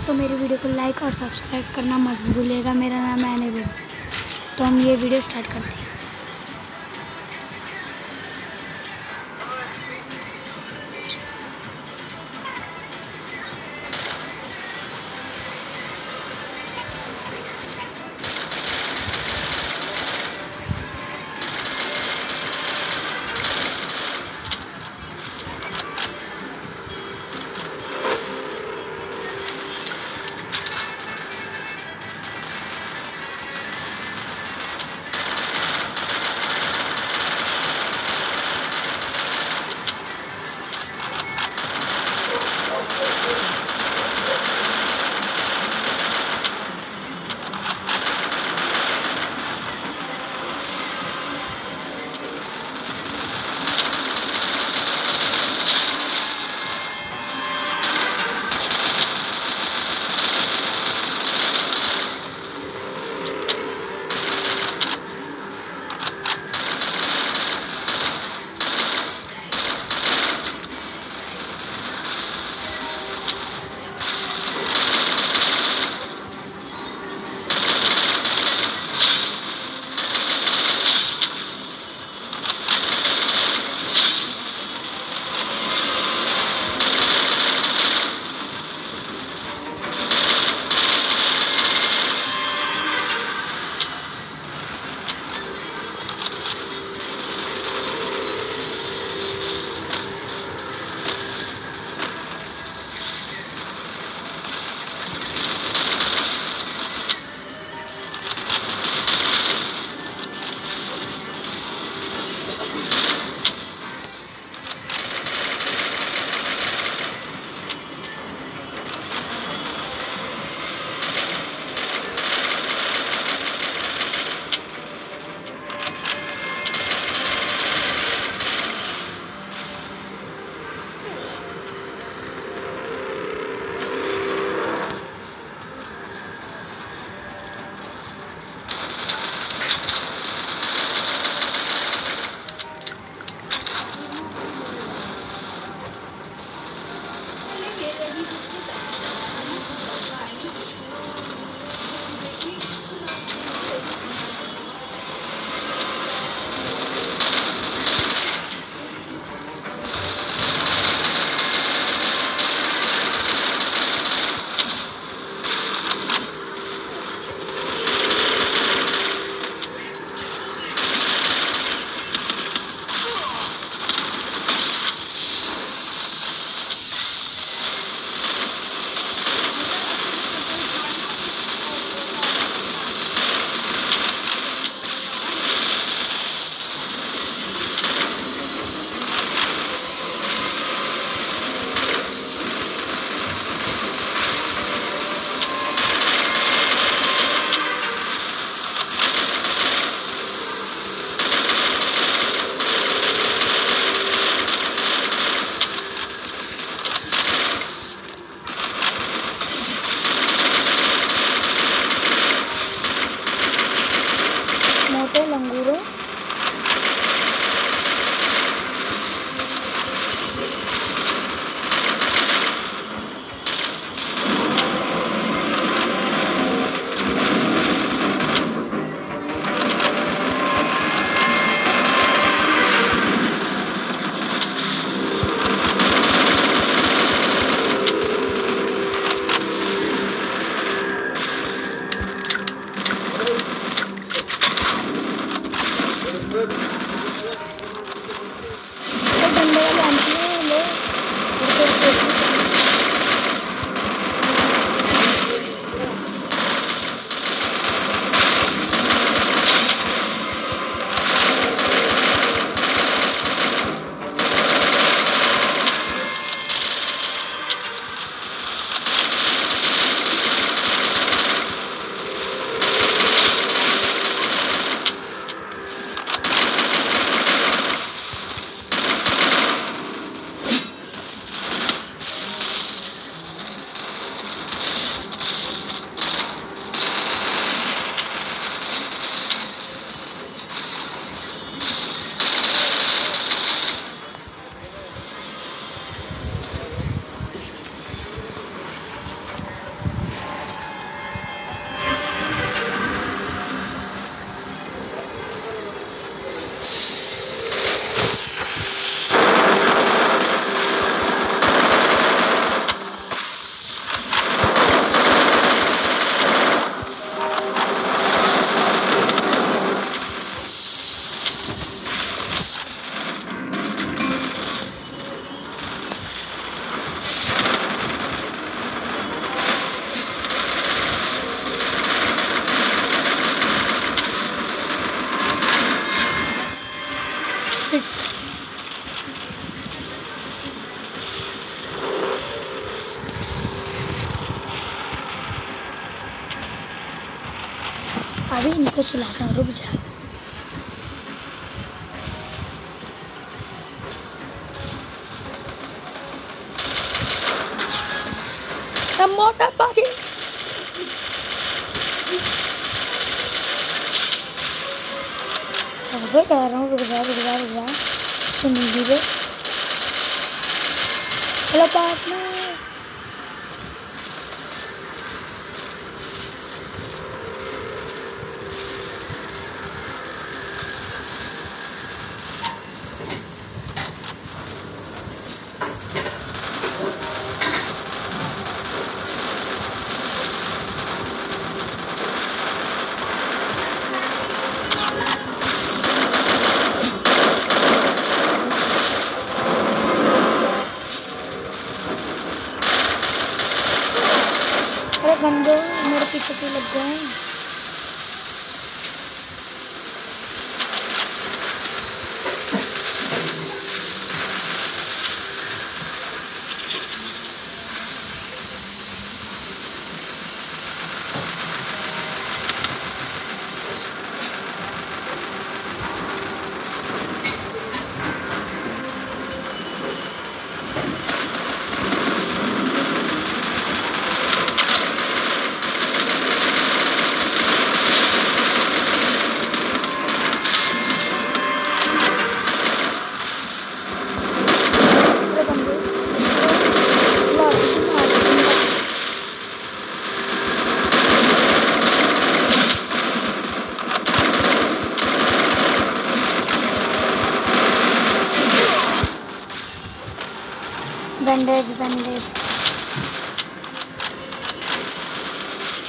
दोस्तों, मेरी वीडियो को लाइक और सब्सक्राइब करना मत भूलिएगा। मेरा नाम है अनिल तो हम ये वीडियो स्टार्ट करते हैं। अभी इनको सुलाता हूँ, रुक जा। मोटा पाजी सबसे कह रहा हूँ? रुक जा रुक जा रुक जा। सुन हेलो पार्टनर अरे गंदो मेरे पीछे क्यों लग गए हैं।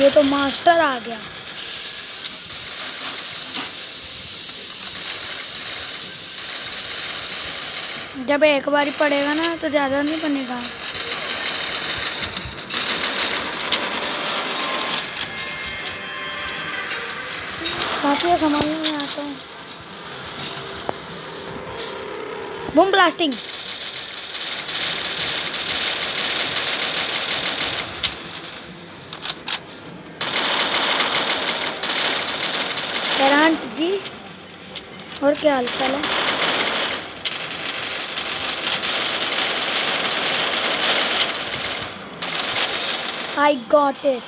ये तो मास्टर आ गया। जब एक बार ही पड़ेगा ना तो ज़्यादा नहीं बनेगा। साथियों समझ में आता है। बूम ब्लास्टिंग पेरांट जी और क्या हाल चाल है? I got it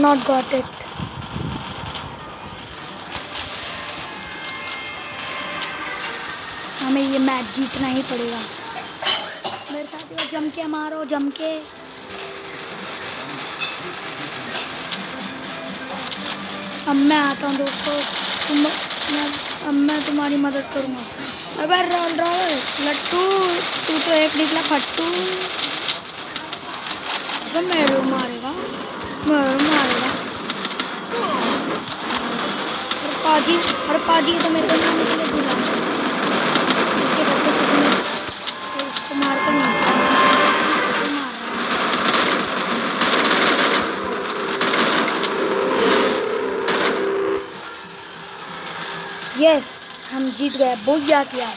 not got it हमें ये मैच जीतना ही पड़ेगा। मेरे साथ जम के मारो, जम के। अब मैं आता हूँ दोस्तों, तुम मैं, अब मैं तुम्हारी मदद करूँगा। अबे रोल रोल लट्टू, तू तो एक निकला फट्टू अबे मेरे मारेगा मेरे मारेगा। अरे पाजी अरे पाजी तो मेरे मारने के बुला इसके बच्चे को तुम्हें तो इसको मार कर नहीं इसको मार रहा है। यस हम जीत गए, बहुत याद किया।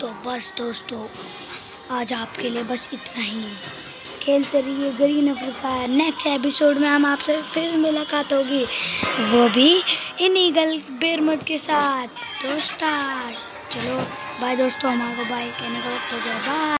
तो बस दोस्तों, आज आपके लिए बस इतना ही। खेलते रहिए ग्रीन अफ्रीका नेक्स्ट एपिसोड में हम आपसे फिर मुलाकात होगी। वो भी इन ईगल बेरमद के साथ। दोस्ता चलो। बाय दोस्तों हमारे को बाय कहने का वक्त हो गया बाय